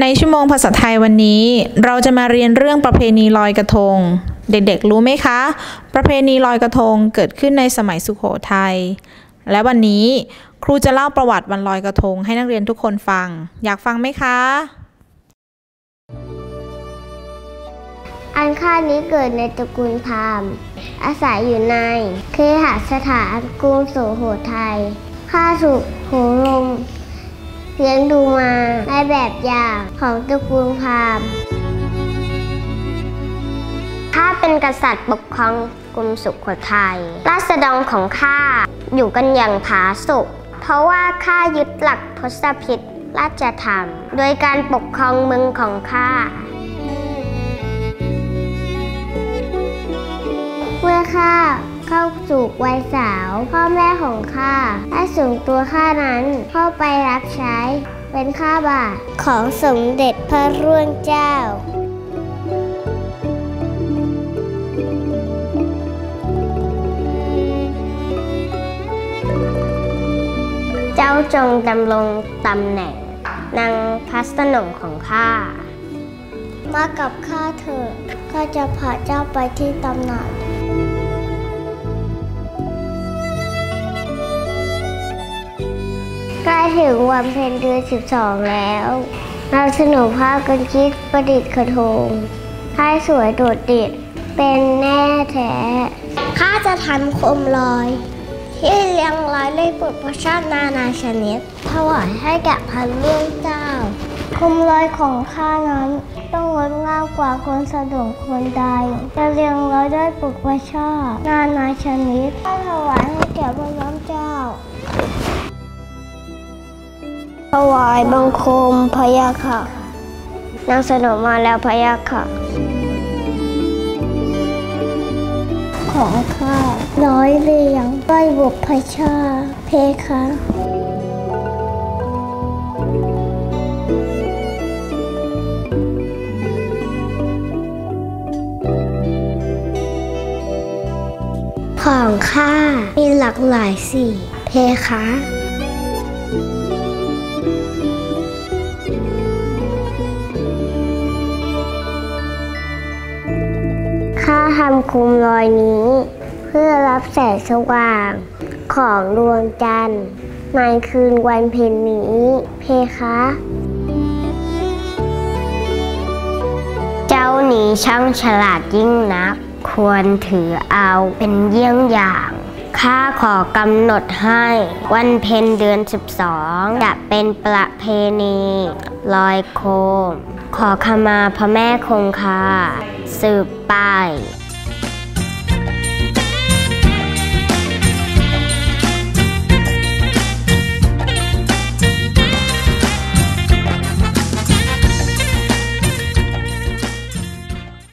ในชั่วโมงภาษาไทยวันนี้ เราจะมาเรียนเรื่องประเพณีลอยกระทง เด็กๆรู้ไหมคะ ประเพณีลอยกระทงเกิดขึ้นในสมัยสุโขทัยและวันนี้ครูจะเล่าประวัติวันลอยกระทงให้นักเรียนทุกคนฟัง อยากฟังไหมคะ อันค่านี้เกิดในตระกูลพราหมณ์ อาศัยอยู่ในเคหสถานกรุงสุโขทัยข้าถูกโหรม เลี้ยงดูมาในแบบอย่างของตระกูลพราหมณ์ข้าเป็นกษัตริย์ปกครองกรุงสุโขทัย ราษฎรของข้าอยู่กันอย่างผาสุก เพราะว่าข้ายึดหลักทศพิธราชธรรม โดยการปกครองเมืองของข้า เมื่อข้า เข้าสู่วัยสาว พ่อแม่ของข้าได้ส่งตัวข้านั้นเข้าไปรับใช้เป็นข้าบาทของสมเด็จพระร่วงเจ้าเจ้าจงดำรงตำแหน่งนางพัสนมของข้า มากับข้าเถิดข้าจะพาเจ้าไปที่ตำหนัก ถึงวันเพ็ญเดือน12 แล้ว เราสนุกภาพกันคิดประดิษฐ์กระทงให้สวยโดดเด่นเป็นแน่แท้ข้าจะทำโคมลอย ที่เรียงรายด้วยบทพระชาตินานาชนิดถวายให้แก่พันเรื่องเจ้าโคมลอยของข้านั้นต้องงดงามกว่าคนสะดวกคนใดจะเรียงรายด้วยบทพระชาตินานาชนิดถ้าถวายให้แก่พระ ถวายบังคมพระยาค่ะ นางสนมมาแล้วพระยาค่ะ ของข้าร้อยเรียงใต้บกพชา เพคะของข้ามีหลากหลายสีเพคะ ทำคุมลอยนี้ เพื่อรับแสงสว่าง ของดวงจันทร์ในคืนวันเพ็ญนี้ เพคะ เจ้านี้ช่างฉลาดยิ่งนัก ควรถือเอาเป็นเยี่ยงอย่างข้าขอกำหนดให้วันเพ็ญเดือน 12 จะเป็นประเพณี ลอยโคม ขอขมาพระแม่คงคา สืบไป